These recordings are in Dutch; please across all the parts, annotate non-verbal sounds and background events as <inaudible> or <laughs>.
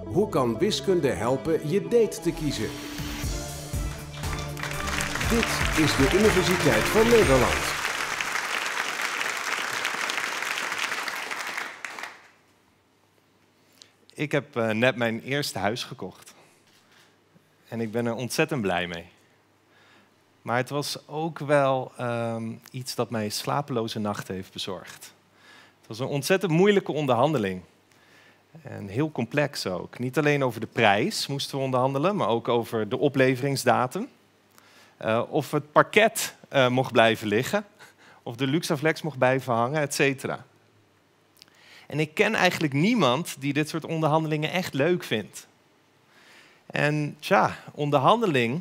Hoe kan wiskunde helpen je date te kiezen? Dit is de Universiteit van Nederland. Ik heb uh, net mijn eerste huis gekocht. En ik ben er ontzettend blij mee. Maar het was ook wel um, iets dat mij slapeloze nachten heeft bezorgd. Het was een ontzettend moeilijke onderhandeling. En heel complex ook. Niet alleen over de prijs moesten we onderhandelen, maar ook over de opleveringsdatum. Uh, of het parket uh, mocht blijven liggen, of de Luxaflex mocht blijven hangen, et cetera. En ik ken eigenlijk niemand die dit soort onderhandelingen echt leuk vindt. En tja, onderhandeling,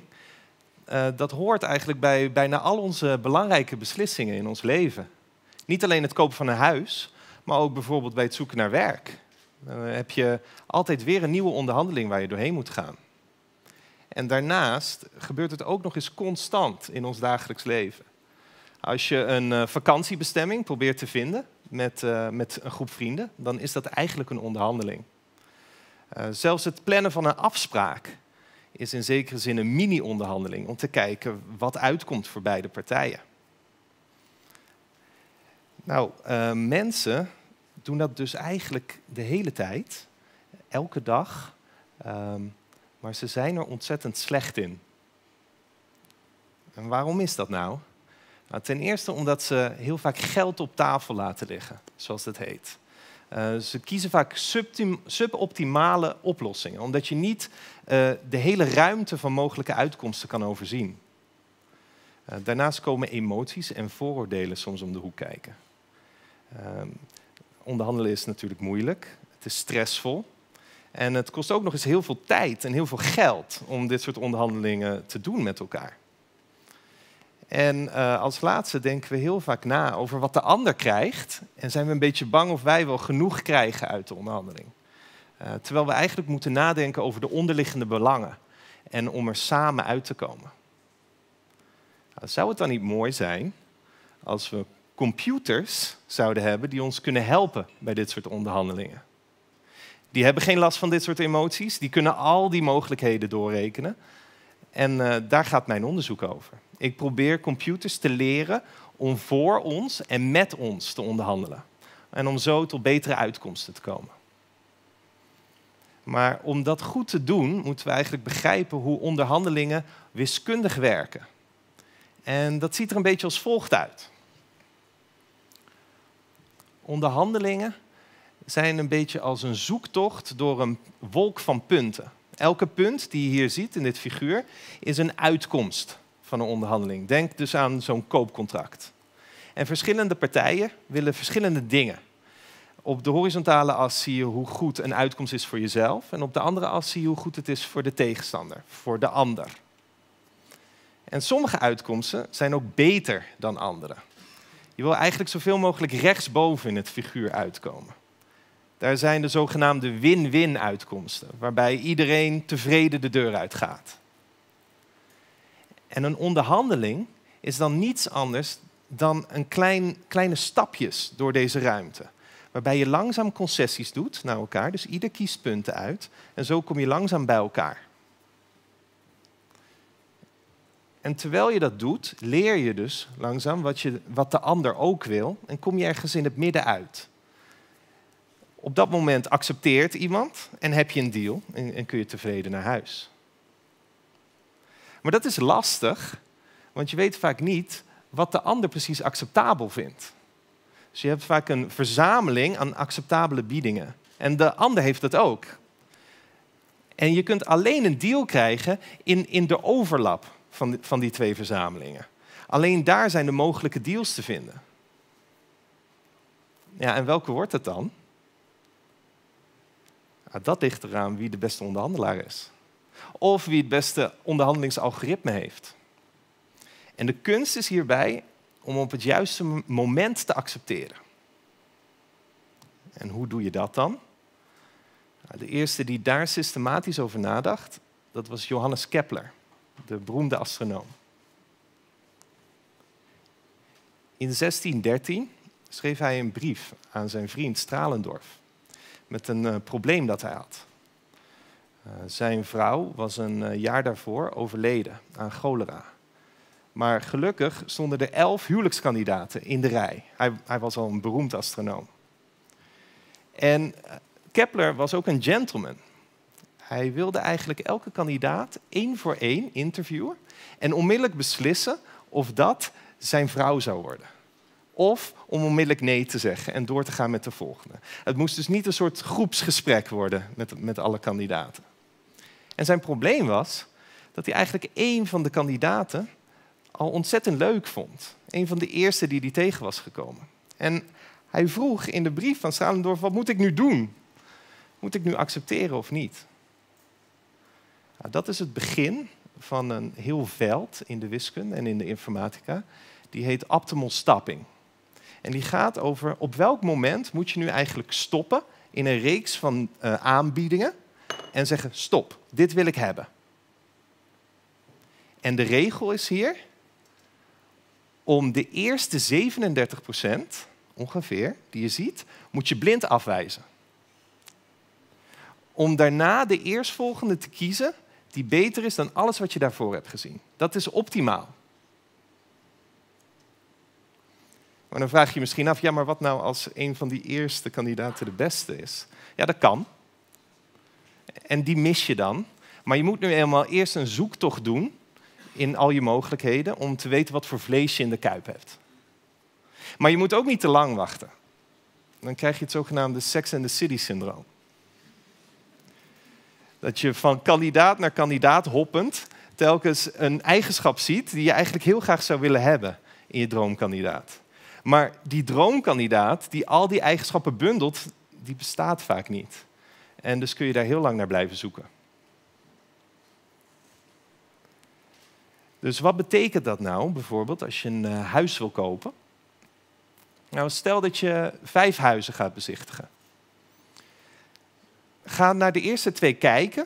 uh, dat hoort eigenlijk bij bijna al onze belangrijke beslissingen in ons leven. Niet alleen het kopen van een huis, maar ook bijvoorbeeld bij het zoeken naar werk. Dan heb je altijd weer een nieuwe onderhandeling waar je doorheen moet gaan. En daarnaast gebeurt het ook nog eens constant in ons dagelijks leven. Als je een uh, vakantiebestemming probeert te vinden met, uh, met een groep vrienden, dan is dat eigenlijk een onderhandeling. Zelfs het plannen van een afspraak is in zekere zin een mini-onderhandeling om te kijken wat uitkomt voor beide partijen. Nou, mensen doen dat dus eigenlijk de hele tijd, elke dag. Um, maar ze zijn er ontzettend slecht in. En waarom is dat nou? nou ten eerste omdat ze heel vaak geld op tafel laten liggen, zoals dat heet. Uh, ze kiezen vaak suboptimale oplossingen, omdat je niet uh, de hele ruimte van mogelijke uitkomsten kan overzien. Uh, daarnaast komen emoties en vooroordelen soms om de hoek kijken. Onderhandelen is natuurlijk moeilijk, het is stressvol. En het kost ook nog eens heel veel tijd en heel veel geld om dit soort onderhandelingen te doen met elkaar. En uh, als laatste denken we heel vaak na over wat de ander krijgt. En zijn we een beetje bang of wij wel genoeg krijgen uit de onderhandeling. Uh, terwijl we eigenlijk moeten nadenken over de onderliggende belangen. En om er samen uit te komen. Nou, zou het dan niet mooi zijn als we computers zouden hebben die ons kunnen helpen bij dit soort onderhandelingen? Die hebben geen last van dit soort emoties. Die kunnen al die mogelijkheden doorrekenen. En uh, daar gaat mijn onderzoek over. Ik probeer computers te leren om voor ons en met ons te onderhandelen. En om zo tot betere uitkomsten te komen. Maar om dat goed te doen, moeten we eigenlijk begrijpen hoe onderhandelingen wiskundig werken. En dat ziet er een beetje als volgt uit. Onderhandelingen zijn een beetje als een zoektocht door een wolk van punten. Elke punt die je hier ziet in dit figuur is een uitkomst van een onderhandeling. Denk dus aan zo'n koopcontract. En verschillende partijen willen verschillende dingen. Op de horizontale as zie je hoe goed een uitkomst is voor jezelf. En op de andere as zie je hoe goed het is voor de tegenstander, voor de ander. En sommige uitkomsten zijn ook beter dan andere. Je wil eigenlijk zoveel mogelijk rechtsboven in het figuur uitkomen. Daar zijn de zogenaamde win-win uitkomsten, waarbij iedereen tevreden de deur uitgaat. En een onderhandeling is dan niets anders dan een klein, kleine stapjes door deze ruimte. Waarbij je langzaam concessies doet naar elkaar, dus ieder kiest punten uit. En zo kom je langzaam bij elkaar. En terwijl je dat doet, leer je dus langzaam wat, je, wat de ander ook wil en kom je ergens in het midden uit op dat moment accepteert iemand en heb je een deal en, kun je tevreden naar huis. Maar dat is lastig, want je weet vaak niet wat de ander precies acceptabel vindt. Dus je hebt vaak een verzameling aan acceptabele biedingen. En de ander heeft dat ook. En je kunt alleen een deal krijgen in, in de overlap van, van die twee verzamelingen. Alleen daar zijn de mogelijke deals te vinden. Ja, en welke wordt het dan? Dat ligt eraan wie de beste onderhandelaar is. Of wie het beste onderhandelingsalgoritme heeft. En de kunst is hierbij om op het juiste moment te accepteren. En hoe doe je dat dan? Nou, de eerste die daar systematisch over nadacht, dat was Johannes Kepler, de beroemde astronoom. In 1613 schreef hij een brief aan zijn vriend Stralendorf met een uh, probleem dat hij had. Uh, zijn vrouw was een uh, jaar daarvoor overleden aan cholera. Maar gelukkig stonden er elf huwelijkskandidaten in de rij. Hij, hij was al een beroemd astronoom. En Kepler was ook een gentleman. Hij wilde eigenlijk elke kandidaat één voor één interviewen en onmiddellijk beslissen of dat zijn vrouw zou worden. Of om onmiddellijk nee te zeggen en door te gaan met de volgende. Het moest dus niet een soort groepsgesprek worden met, met alle kandidaten. En zijn probleem was dat hij eigenlijk één van de kandidaten al ontzettend leuk vond. Een van de eerste die hij tegen was gekomen. En hij vroeg in de brief van Stralendorf, wat moet ik nu doen? Moet ik nu accepteren of niet? Nou, dat is het begin van een heel veld in de wiskunde en in de informatica. Die heet optimal stopping. En die gaat over op welk moment moet je nu eigenlijk stoppen in een reeks van uh, aanbiedingen en zeggen stop, dit wil ik hebben. En de regel is hier om de eerste 37% ongeveer die je ziet, moet je blind afwijzen. Om daarna de eerstvolgende te kiezen die beter is dan alles wat je daarvoor hebt gezien. Dat is optimaal. Maar dan vraag je je misschien af, ja, maar wat nou als een van die eerste kandidaten de beste is? Ja, dat kan. En die mis je dan. Maar je moet nu eenmaal eerst een zoektocht doen in al je mogelijkheden om te weten wat voor vlees je in de kuip hebt. Maar je moet ook niet te lang wachten. Dan krijg je het zogenaamde Sex and the City syndroom. Dat je van kandidaat naar kandidaat hoppend telkens een eigenschap ziet die je eigenlijk heel graag zou willen hebben in je droomkandidaat. Maar die droomkandidaat die al die eigenschappen bundelt, die bestaat vaak niet. En dus kun je daar heel lang naar blijven zoeken. Dus wat betekent dat nou bijvoorbeeld als je een uh, huis wil kopen? Nou, stel dat je vijf huizen gaat bezichtigen. Ga naar de eerste twee kijken,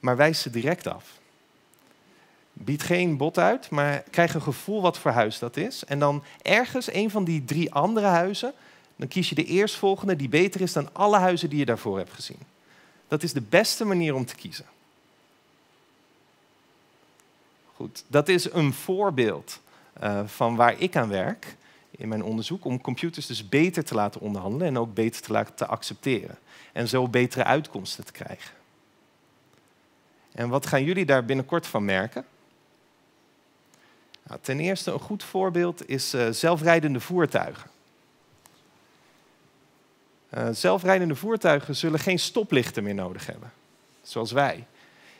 maar wijs ze direct af. Bied geen bod uit, maar krijg een gevoel wat voor huis dat is. En dan ergens een van die drie andere huizen, dan kies je de eerstvolgende die beter is dan alle huizen die je daarvoor hebt gezien. Dat is de beste manier om te kiezen. Goed, dat is een voorbeeld uh, van waar ik aan werk in mijn onderzoek om computers dus beter te laten onderhandelen en ook beter te laten accepteren. En zo betere uitkomsten te krijgen. En wat gaan jullie daar binnenkort van merken? Nou, ten eerste een goed voorbeeld is uh, zelfrijdende voertuigen. Uh, zelfrijdende voertuigen zullen geen stoplichten meer nodig hebben, zoals wij.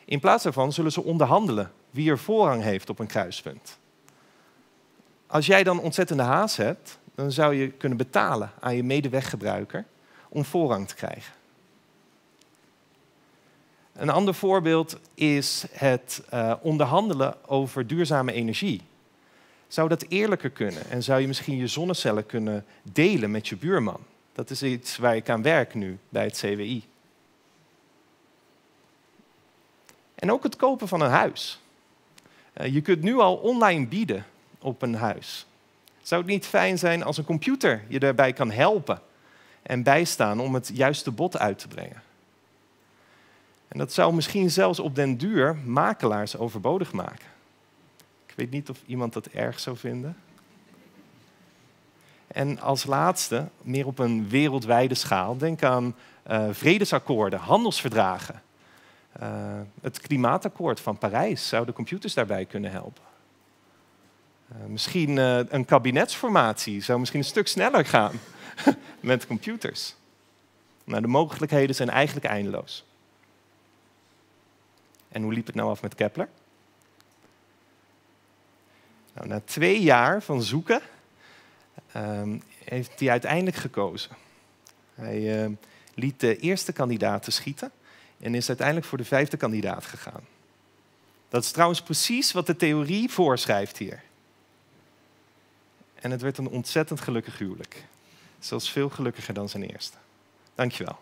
In plaats daarvan zullen ze onderhandelen wie er voorrang heeft op een kruispunt. Als jij dan ontzettende haast hebt, dan zou je kunnen betalen aan je medeweggebruiker om voorrang te krijgen. Een ander voorbeeld is het uh, onderhandelen over duurzame energie. Zou dat eerlijker kunnen en zou je misschien je zonnecellen kunnen delen met je buurman? Dat is iets waar ik aan werk nu bij het CWI. En ook het kopen van een huis. Uh, je kunt nu al online bieden op een huis. Zou het niet fijn zijn als een computer je daarbij kan helpen en bijstaan om het juiste bod uit te brengen? En dat zou misschien zelfs op den duur makelaars overbodig maken. Ik weet niet of iemand dat erg zou vinden. En als laatste, meer op een wereldwijde schaal, denk aan uh, vredesakkoorden, handelsverdragen. Uh, het klimaatakkoord van Parijs zou de computers daarbij kunnen helpen. Uh, misschien uh, een kabinetsformatie zou misschien een stuk sneller gaan <laughs> met computers. Nou, de mogelijkheden zijn eigenlijk eindeloos. En hoe liep het nou af met Kepler? Nou, na twee jaar van zoeken um, heeft hij uiteindelijk gekozen. Hij uh, liet de eerste kandidaten schieten en is uiteindelijk voor de vijfde kandidaat gegaan. Dat is trouwens precies wat de theorie voorschrijft hier. En het werd een ontzettend gelukkig huwelijk. Zelfs veel gelukkiger dan zijn eerste. Dankjewel.